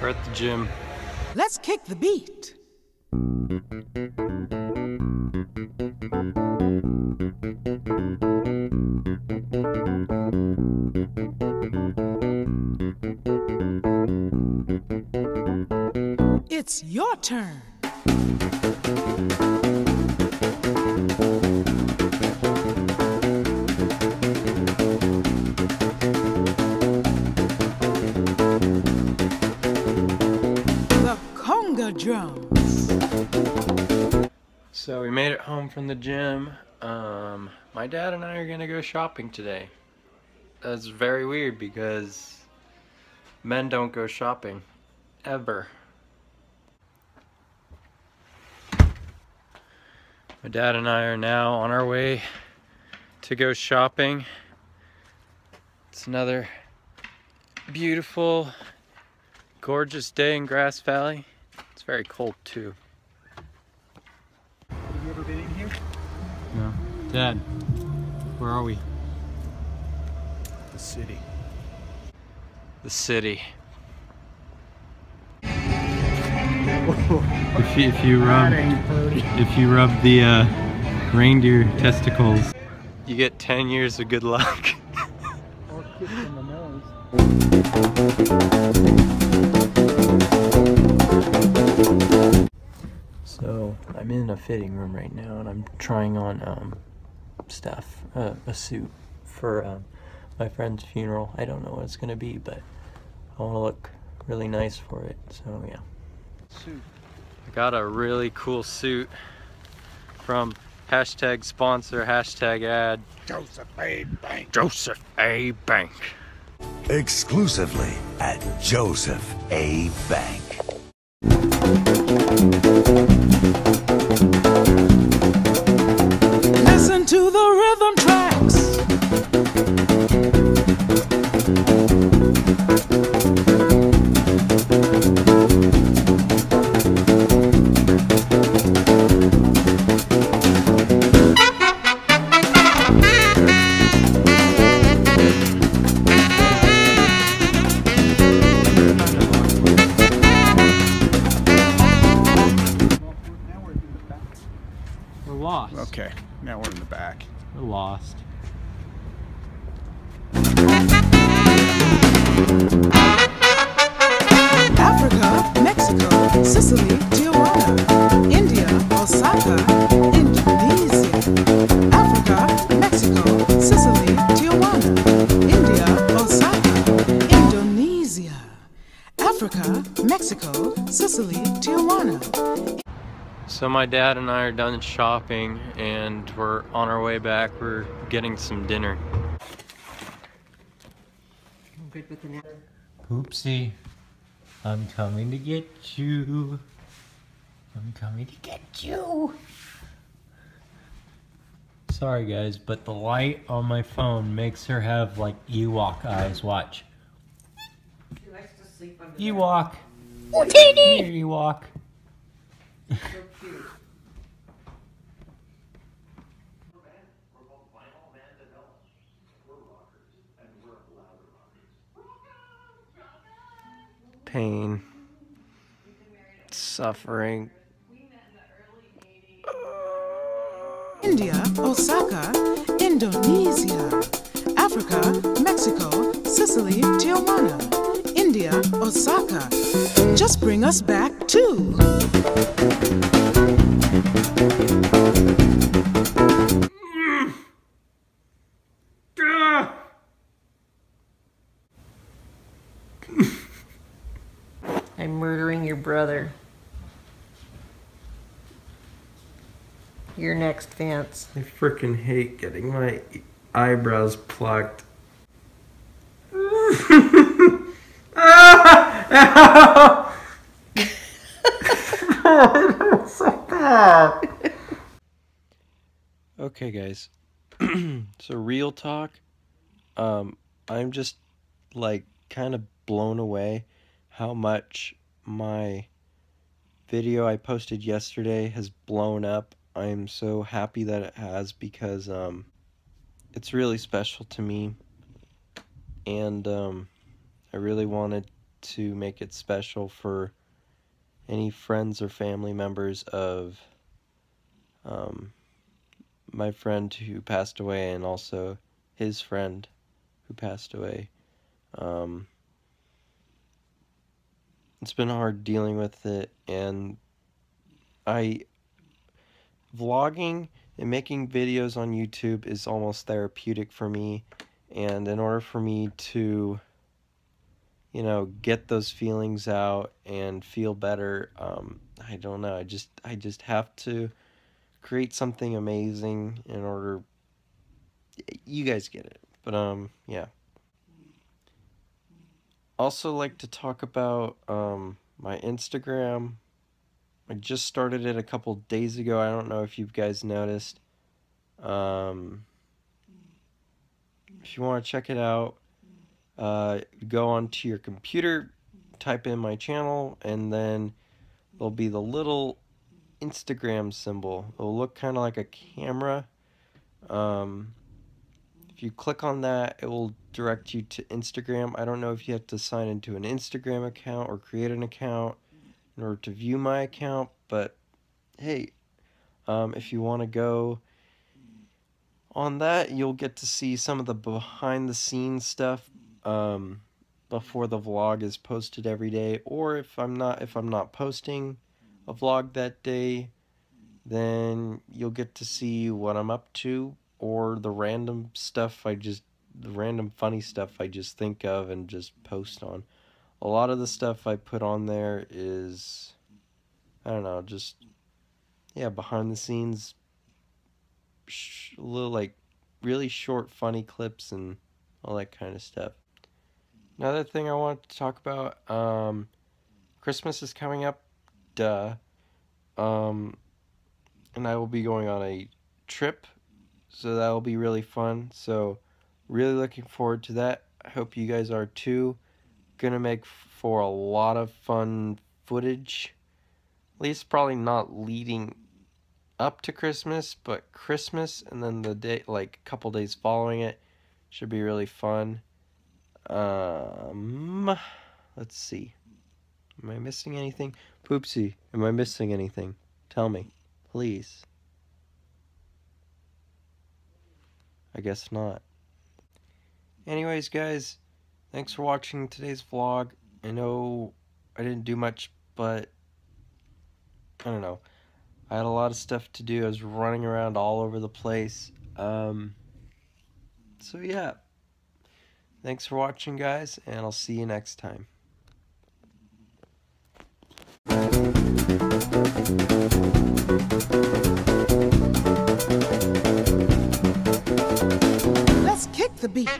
We're at the gym. Let's kick the beat. It's your turn. Home from the gym. Um, my dad and I are gonna go shopping today. That's very weird because men don't go shopping ever. My dad and I are now on our way to go shopping. It's another beautiful, gorgeous day in Grass Valley. It's very cold too. Dad, where are we? The city. The city. If you, if you rub if you rub the uh, reindeer testicles, you get 10 years of good luck. Or kicked in the nose. So I'm in a fitting room right now, and I'm trying on um, stuff, uh, a suit for um, my friend's funeral. I don't know what it's gonna be, but I want to look really nice for it. So yeah. Suit. I got a really cool suit from hashtag sponsor, hashtag ad. Joseph A. Bank. Joseph A. Bank. Exclusively at Joseph A. Bank. Okay, now we're in the back. We're lost. Africa, Mexico, Sicily, Tijuana, India, Osaka, Indonesia. Africa, Mexico, Sicily, Tijuana, India, Osaka, Indonesia. Africa, Mexico, Sicily, Tijuana. So my dad and I are done shopping and we're on our way back. We're getting some dinner. Oopsie. I'm coming to get you. I'm coming to get you. Sorry guys, but the light on my phone makes her have like Ewok eyes. Watch. She likes to sleep under Ewok. Oh, Here, Ewok. Pain. Suffering. India, Osaka, Indonesia. Africa, Mexico, Sicily, Tijuana. India, Osaka. Just bring us back too. I'm murdering your brother. Your next, Vance. I freaking hate getting my eyebrows plucked. Ah! okay, guys. so real talk. Um, I'm just like kind of blown away how much my video I posted yesterday has blown up I'm so happy that it has because um, it's really special to me. And um, I really wanted to make it special for any friends or family members of um, my friend who passed away and also his friend who passed away. Um, it's been hard dealing with it, and I vlogging and making videos on YouTube is almost therapeutic for me. And in order for me to, you know, get those feelings out and feel better, um, I don't know. I just I just have to create something amazing in order. You guys get it, but um, yeah. Also, like to talk about um my Instagram. I just started it a couple days ago. I don't know if you guys noticed. Um, if you want to check it out, uh, go onto your computer, type in my channel, and then there'll be the little Instagram symbol. It'll look kind of like a camera. Um, if you click on that, it will direct you to Instagram. I don't know if you have to sign into an Instagram account or create an account in order to view my account, but hey, um, if you want to go on that, you'll get to see some of the behind the scenes stuff um, before the vlog is posted every day, or if I'm not if I'm not posting a vlog that day, then you'll get to see what I'm up to or the random stuff I just the random funny stuff I just think of and just post on a lot of the stuff I put on there is, I don't know, just, yeah, behind the scenes, little, like, really short, funny clips and all that kind of stuff. Another thing I want to talk about, um, Christmas is coming up, duh, um, and I will be going on a trip, so that will be really fun, so really looking forward to that. I hope you guys are too gonna make for a lot of fun footage. At least probably not leading up to Christmas, but Christmas and then the day, like a couple days following it, should be really fun. Um, let's see. Am I missing anything? Poopsie, am I missing anything? Tell me, please. I guess not. Anyways, guys, Thanks for watching today's vlog. I know I didn't do much, but I don't know. I had a lot of stuff to do. I was running around all over the place. Um, so yeah. Thanks for watching, guys, and I'll see you next time. Let's kick the beat.